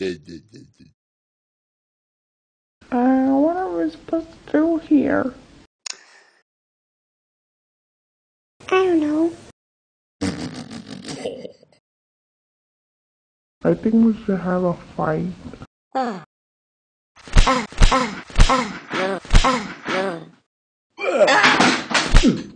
Uh, what are we supposed to do here? I don't know. I think we should have a fight. Whee!